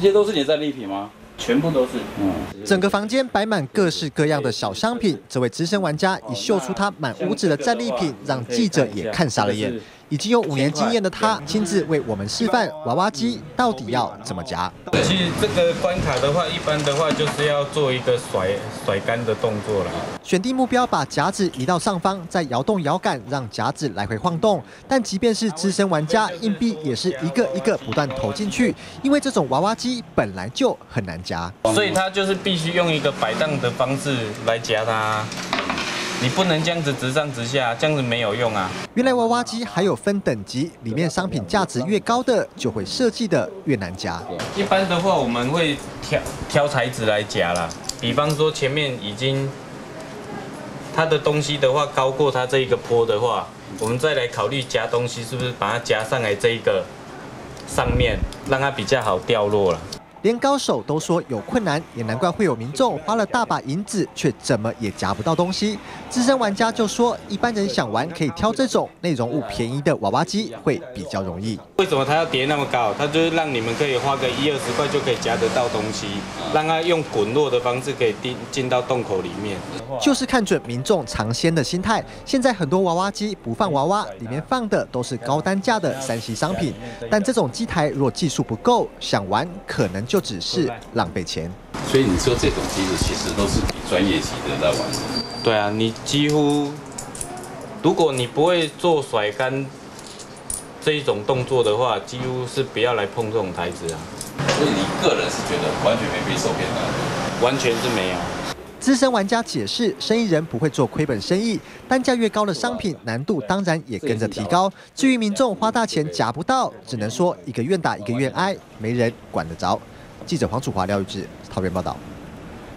这些都是你的战利品吗？全部都是。嗯，整个房间摆满各式各样的小商品，这位资深玩家已秀出他满屋子的战利品，让记者也看傻了眼。已经有五年经验的他，亲自为我们示范娃娃机到底要怎么夹。其实这个关卡的话，一般的话就是要做一个甩甩杆的动作了。选定目标，把夹子移到上方，再摇动摇杆，让夹子来回晃动。但即便是资深玩家，硬币也是一个一个不断投进去，因为这种娃娃机本来就很难夹，所以它就是必须用一个摆荡的方式来夹它。你不能这样子直上直下，这样子没有用啊。原来娃娃机还有分等级，里面商品价值越高的，就会设计的越难夹。一般的话，我们会挑挑材质来夹啦。比方说前面已经它的东西的话高过它这一个坡的话，我们再来考虑夹东西是不是把它夹上来这一个上面，让它比较好掉落了。连高手都说有困难，也难怪会有民众花了大把银子，却怎么也夹不到东西。资深玩家就说，一般人想玩可以挑这种内容物便宜的娃娃机，会比较容易。为什么它要叠那么高？它就是让你们可以花个一二十块就可以夹得到东西，让它用滚落的方式可以进进到洞口里面。就是看准民众尝鲜的心态。现在很多娃娃机不放娃娃，里面放的都是高单价的三 C 商品。但这种机台若技术不够，想玩可能。就只是浪费钱，所以你说这种机子其实都是比专业级的在玩。对啊，你几乎，如果你不会做甩杆这一种动作的话，几乎是不要来碰这种台子啊。所以你个人是觉得完全没被受骗的？完全是没有。资深玩家解释，生意人不会做亏本生意，单价越高的商品难度当然也跟着提高。至于民众花大钱夹不到，只能说一个愿打一个愿挨，没人管得着。记者黄楚华、廖玉志，桃园报道。